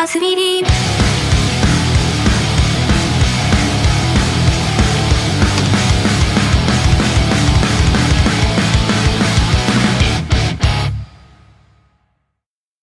がスリリー